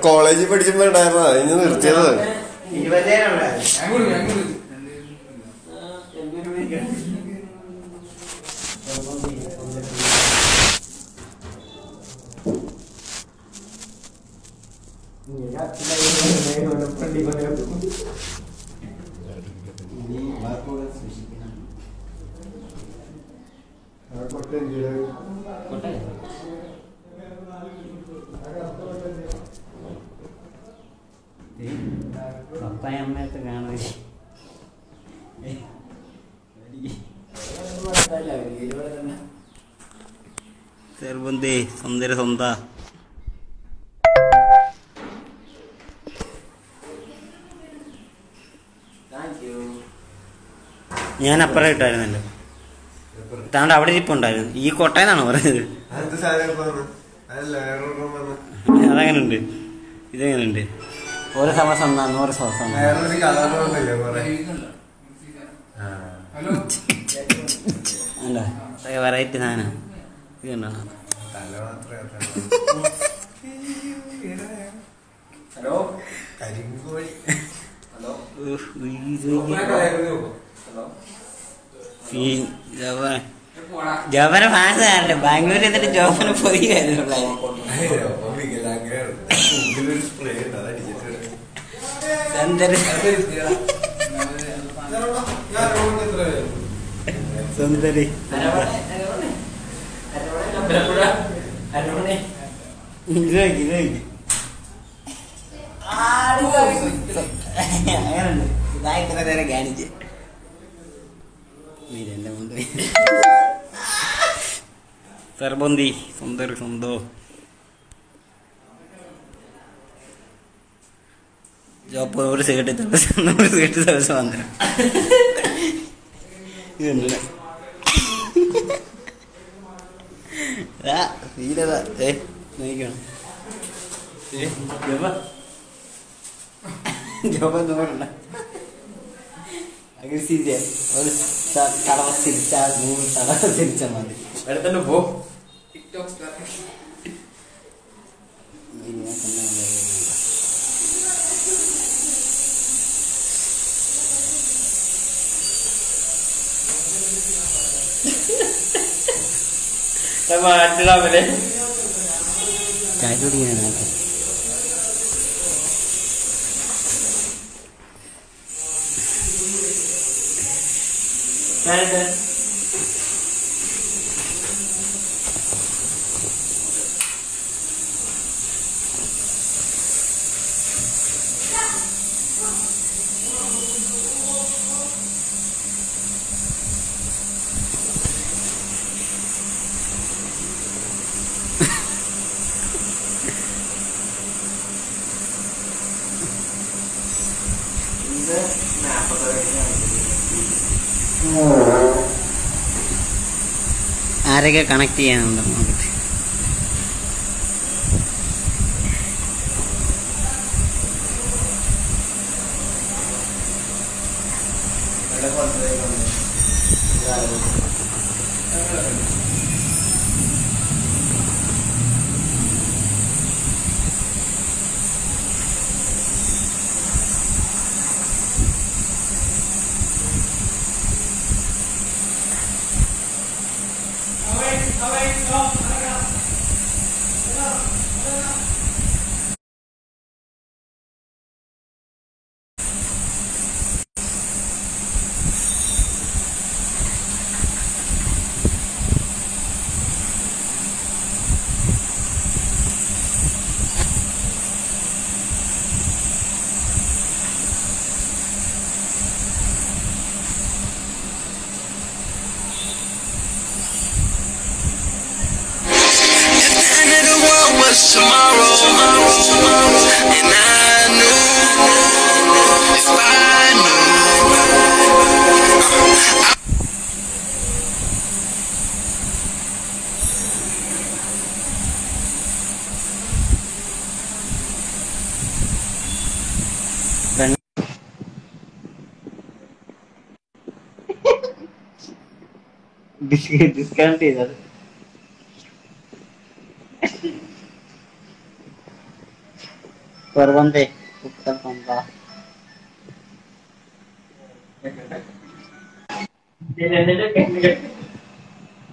കോളേജിൽ പഠിച്ചപ്പോ ഉണ്ടായിരുന്നതാ? ഇനി നിർത്തിയത്? പപ്പായ അമ്മയത്തെ കാണുന്നത് ചെറുബന്തി സുന്ദര സ്വന്ത. ഞാൻ അപ്പുറം ഇട്ടായിരുന്നല്ലോ. താണ്ട് അവിടെ ഇരിപ്പുണ്ടായിരുന്നു ഈ കോട്ടയെന്നാണ് പറഞ്ഞത്? അതെങ്ങനെയുണ്ട് സാധനം ഒരു സമസം നാന്നൂറ് കൊറേ അല്ല? വെറൈറ്റി സാധനം ഇത് കണ്ടോ? തല മാത്രമേ ഹലോ? കരിങ്കോഴി. ഹലോ? ഈ ജോബന ഫാൻസ് ആരല്ലേ ബാംഗ്ലൂരിൽ എന്നിട്ട് ജോബന് പോയി വരുന്നുള്ളൂ. സുന്ദര. മുണ്ട് സർബന്തി സുന്ദർ സുന്ദോ. സീരതാ ഏ നോക്കണം. ഏ ജോബ. ജോബ നൂറുണ്ട അങ്ങനെ സിരിച്ച ഒരു തടവ സിരിച്ചാൽ നൂറ് തടവ സിരിച്ചാൽ മതി. എടുത്തോണ്ട് പോ. ഇങ്ങനെ તમા આટલા બધે ચાટુડી નાખે Thank you. ആരൊക്കെ കണക്ട് ചെയ്യാനുണ്ടോ നോക്കട്ടെ ഡിസ്കൗണ്ട് ചെയ്തത് കുറവന്തേ? ഉത്തർ പമ്പ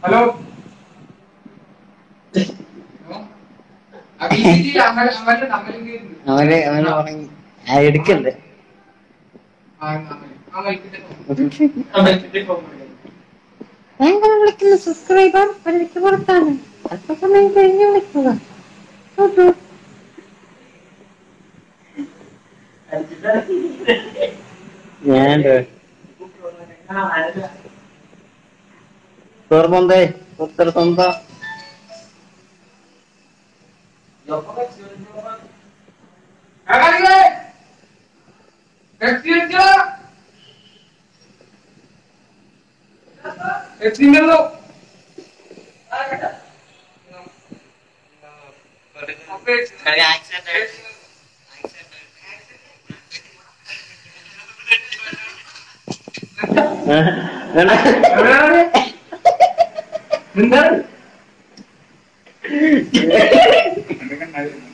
ഹലോ? അവർ അവന് ഉറങ്ങി ആ എടുക്കണ്ട്. ഞങ്ങൾ വിളിക്കുന്ന സബ്സ്ക്രൈബർ പരിധിക്ക് പുറത്താണ്. അല്പസമയം കഴിഞ്ഞ് വിളിക്കുക. ഞാൻ കുറവന്തേ Tekstilnya lo. Bentar.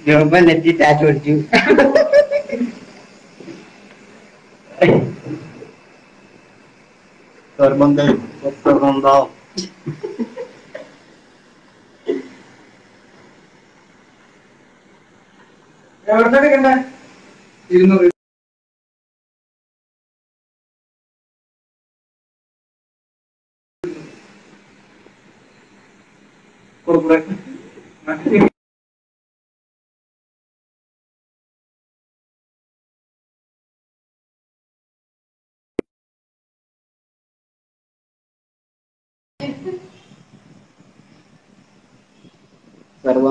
Jawaban nanti tak setuju. പിടിച്ചു കുറവന്തേ ഉത്തർ പമ്പ എവിടെ എടുക്കണ്ടേ ഇരുന്നൂറ്. കോർപ്പറേറ്റ്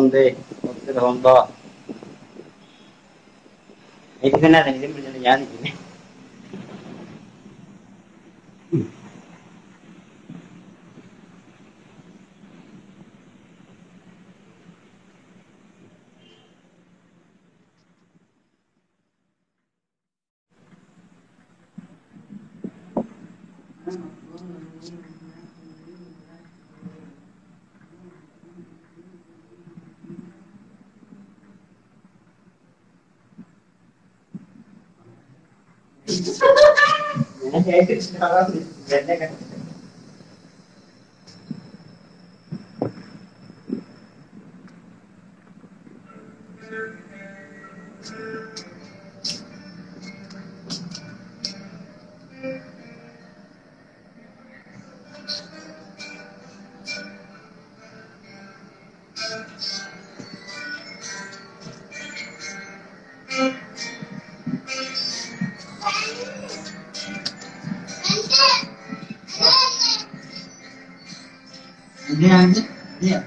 സർവന്തേ ഉത്തർ പമ്പ എനിക്ക് തന്നെ ഇതും പിടിച്ചിട്ട് ഞാൻ നിൽക്കുന്നേ hanya itu sekarang itu kan. dia aja dia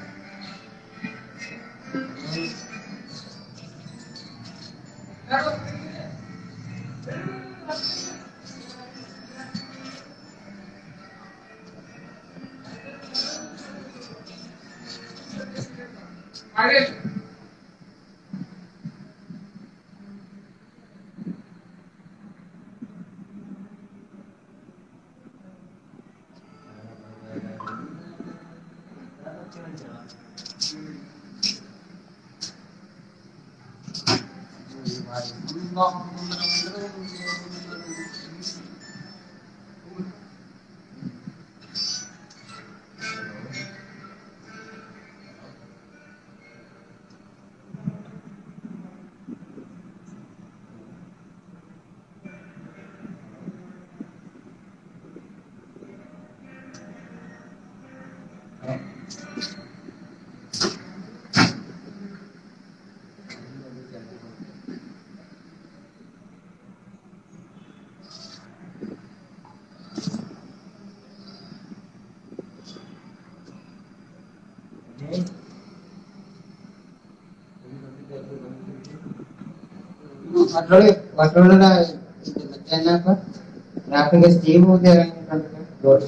Steve booth ഇറങ്ങിയിട്ടുണ്ട്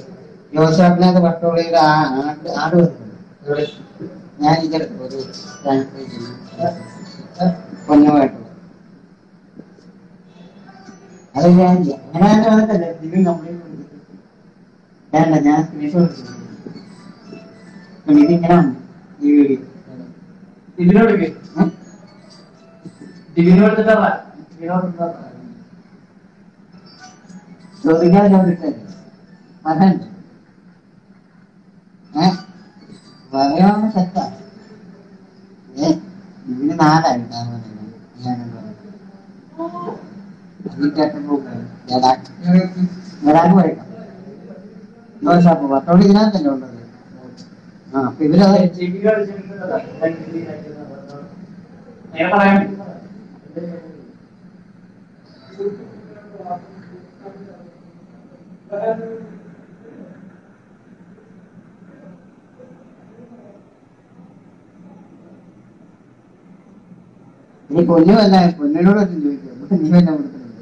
യോശാപ്പിനകത്ത് പട്ടുള്ളിയിൽ ആട് ആട് വരുന്നുണ്ട് ഞാൻ ഇതെടുത്തു ഒരു പൊന്നുമായിട്ട് അത് ഞാൻ അങ്ങനെ വന്നിട്ടല്ലേ ഇതിലും കംപ്ലീറ്റ് കൊടുത്തിട്ട് വേണ്ട ഞാൻ സ്ക്രീൻഷോട്ട് ഇതിങ്ങനെ വന്നു ഈ വീഡിയോ ഇതിനോട് ഏ? ചോദിക്കാൻ ചോദിച്ചേ മകൻ ഏ പറയാവുന്ന സെറ്റാ ഏ ഇതിന് നാലായി വരാനും വരക്കാം ദോശാപ്പ് പത്തോട് ഇതിനകത്തല്ലേ ഉള്ളത് ആ അപ്പൊ ഇവരത് നീ പൊന്നു വന്ന പൊന്നിനോട് ചോദിക്കുക ചോദിക്കാം. നീ എന്നെ കൊടുക്കുന്നുണ്ട്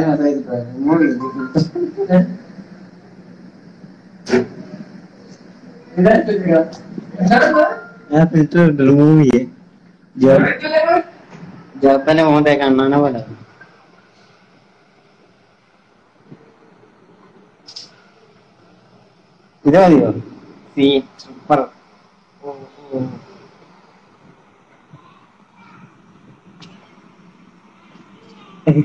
kan una vez, muy bien. itu dulu movie ya. Jawab, jawabannya mau tanya kan mana boleh? Itu dia? Si super. Eh.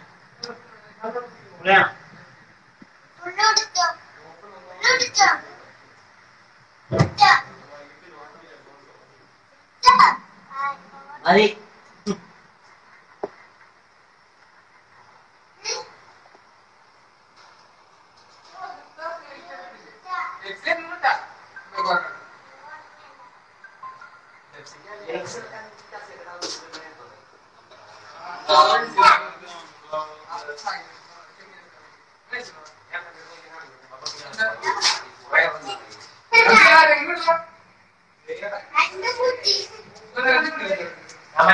अरे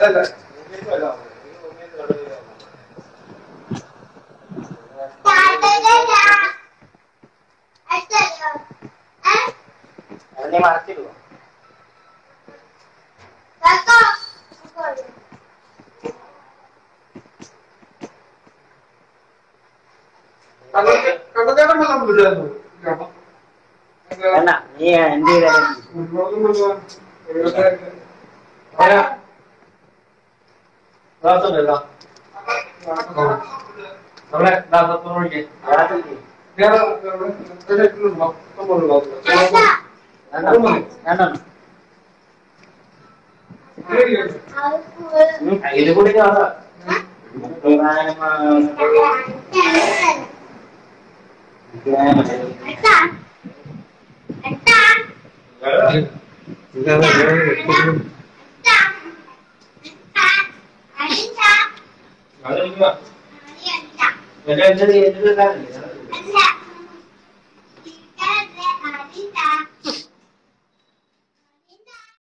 Enak, iya, enak. ഞാൻ ഫിൽറ്റർ ഇട്ടൊരു മൂവിയെ ജപ്പന്റെ മോന്റെ കണ്ണാന പോലെ ഇത് മതിയോ സി സൂപ്പർ മതി മതിയോ മതി ടൊമാറ്റോ ടൊമാറ്റോ കളാക്കി അതിനെ മറച്ചിടുവോ വേണ്ട നീ എന്ത് ചെയ്താലും നമ്മളെ ദാസത്തോടെ യാതൊരു വേണ്ട ഇത് കൂടി 反正这些就是在里。